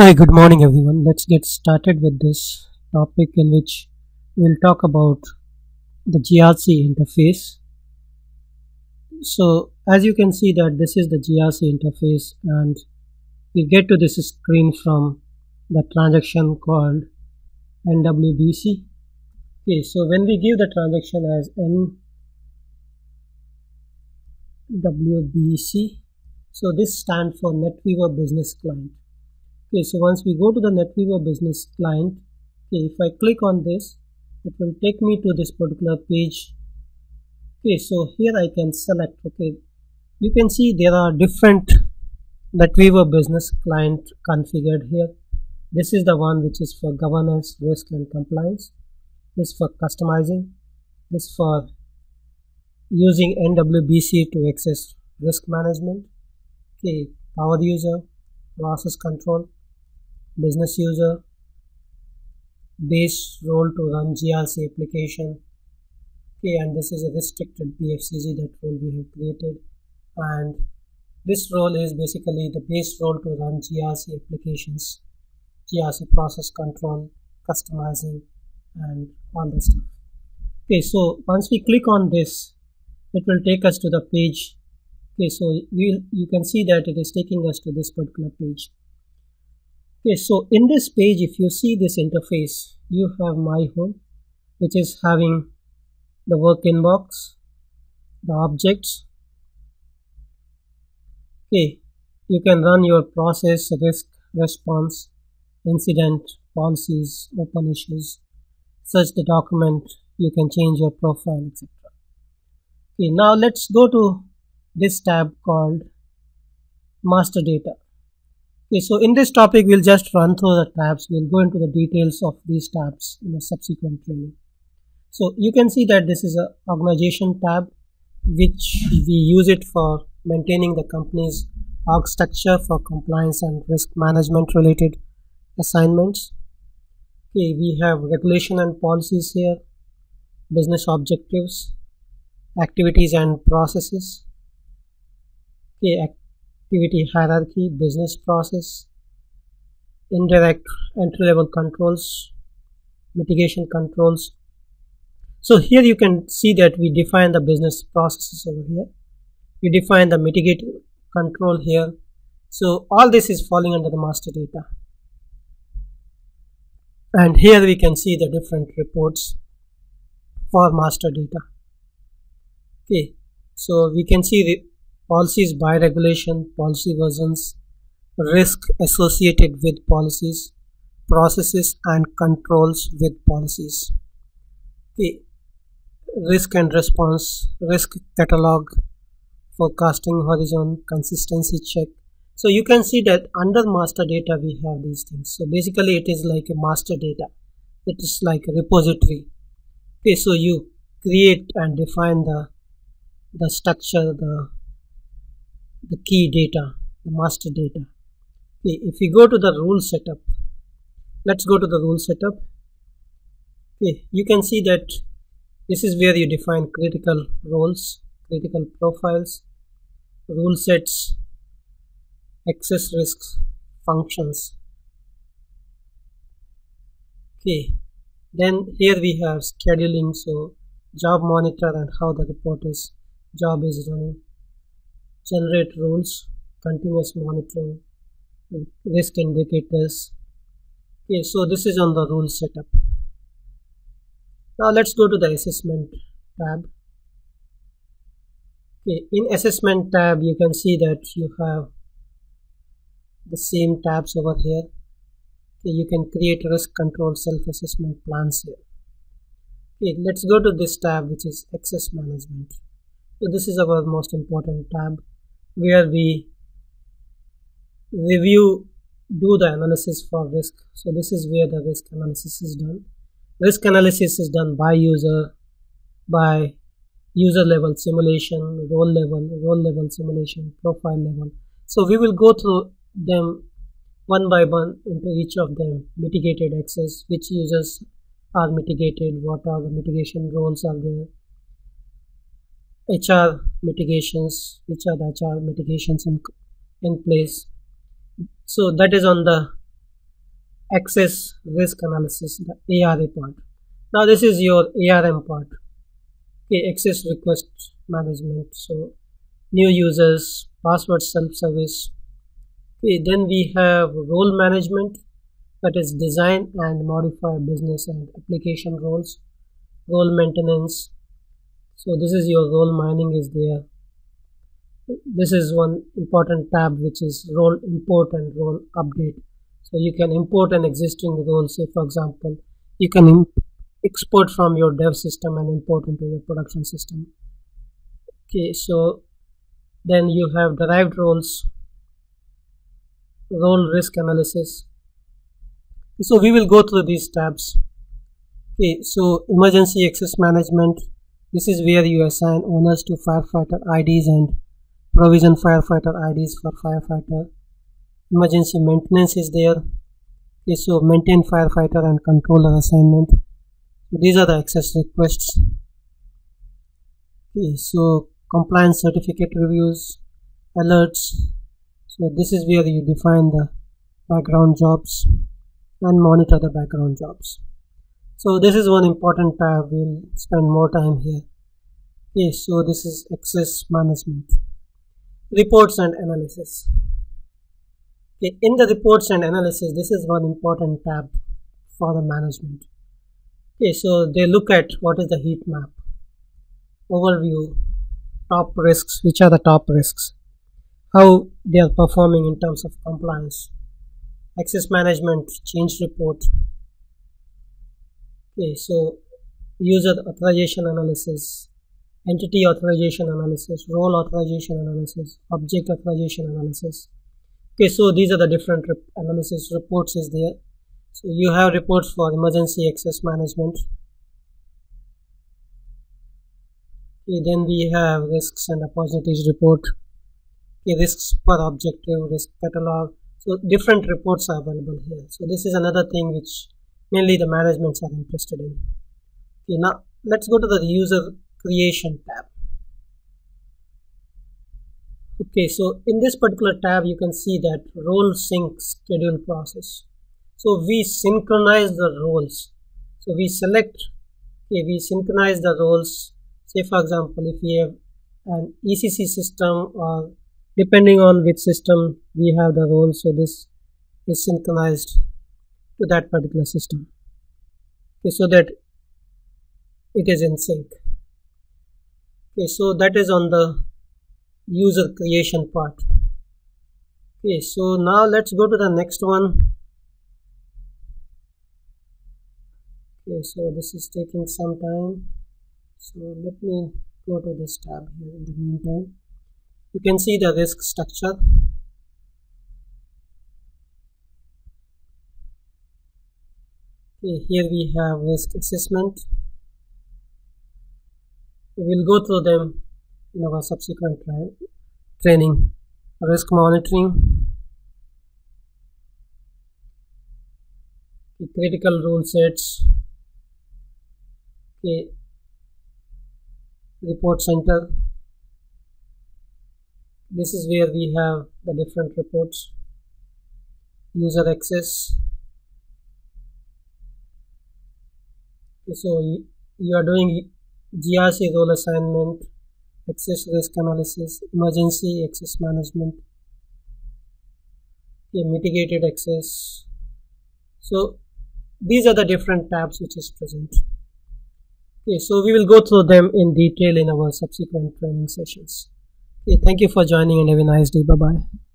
Hi, good morning everyone. Let's get started with this topic in which we'll talk about the GRC interface. So as you can see that this is the GRC interface and we get to this screen from the transaction called NWBC. Okay, so when we give the transaction as NWBC, so this stands for NetWeaver Business Client okay so once we go to the NetWeaver business client okay if I click on this it will take me to this particular page. Okay so here I can select okay. You can see there are different NetWeaver business client configured here. This is the one which is for governance risk and compliance. This for customizing. This for using NWBC to access risk management. Okay power user process control business user base role to run GRC application. Okay and this is a restricted BFCG that role we have created. And this role is basically the base role to run GRC applications GRC process control customizing and all the stuff. Okay so once we click on this it will take us to the page. Okay so you you can see that it is taking us to this particular page okay so in this page if you see this interface you have my home which is having the work inbox the objects. Okay you can run your process risk response incident policies open issues search the document you can change your profile etc okay now let's go to this tab called master data Okay, so in this topic, we'll just run through the tabs. We'll go into the details of these tabs in a subsequent training. So you can see that this is a organization tab, which we use it for maintaining the company's org structure for compliance and risk management related assignments. Okay, we have regulation and policies here, business objectives, activities and processes. Okay, activity hierarchy, business process, indirect entry level controls, mitigation controls. So here you can see that we define the business processes over here. We define the mitigate control here. So all this is falling under the master data. And here we can see the different reports for master data. Okay, so we can see the policies by regulation, policy versions, risk associated with policies, processes and controls with policies. Okay. Risk and response, risk catalog, forecasting horizon, consistency check. So you can see that under master data we have these things. So basically it is like a master data. It is like a repository. Okay, so you create and define the the structure, the the key data, the master data. Okay, if we go to the rule setup, let's go to the rule setup. Okay, you can see that this is where you define critical roles, critical profiles, rule sets, access risks, functions. Okay, then here we have scheduling, so job monitor and how the report is job is running generate rules continuous monitoring risk indicators. Okay so this is on the rule setup. Now let's go to the assessment tab. Okay in assessment tab you can see that you have the same tabs over here. Okay, you can create risk control self-assessment plans here. Okay let's go to this tab which is access management. So this is our most important tab where we review do the analysis for risk. So this is where the risk analysis is done. Risk analysis is done by user by user level simulation role level role level simulation profile level. So we will go through them one by one into each of them mitigated access which users are mitigated what are the mitigation roles are there HR mitigations, which are the HR mitigations in, in place. So that is on the access risk analysis, the ARA part. Now this is your ARM part. Okay, access request management. So new users, password self-service. Okay, then we have role management that is design and modify business and application roles, role maintenance. So this is your role mining is there. This is one important tab which is role import and role update. So you can import an existing role. Say for example, you can export from your dev system and import into your production system. Okay, so then you have derived roles, role risk analysis, so we will go through these tabs okay so emergency access management this is where you assign owners to firefighter IDs and provision firefighter IDs for firefighter. Emergency maintenance is there. Okay so maintain firefighter and controller assignment. So these are the access requests. Okay so compliance certificate reviews alerts. So this is where you define the background jobs and monitor the background jobs so this is one important tab we'll spend more time here. Okay so this is access management. Reports and analysis. Okay in the reports and analysis this is one important tab for the management. Okay so they look at what is the heat map. Overview top risks which are the top risks. How they are performing in terms of compliance. Access management change report okay so user authorization analysis entity authorization analysis role authorization analysis object authorization analysis. Okay so these are the different rep analysis reports is there. So you have reports for emergency access management. Okay then we have risks and opportunities report. Okay risks per objective risk catalog. So different reports are available here. So this is another thing which mainly the managements are interested in. Okay now let's go to the user creation tab. Okay so in this particular tab you can see that role sync schedule process. So we synchronize the roles. So we select okay we synchronize the roles. Say for example if we have an ECC system or depending on which system we have the role so this is synchronized to that particular system. Okay so that it is in sync. Okay so that is on the user creation part. Okay so now let's go to the next one. Okay so this is taking some time. So let me go to this tab here in the meantime. You can see the risk structure okay here we have risk assessment. We will go through them in our subsequent training. Risk monitoring. Critical rule sets. Okay report center. This is where we have the different reports. User access so you are doing GRC role assignment access risk analysis emergency access management okay, mitigated access so these are the different tabs which is present okay so we will go through them in detail in our subsequent training sessions Okay, thank you for joining and have a nice day. Bye bye.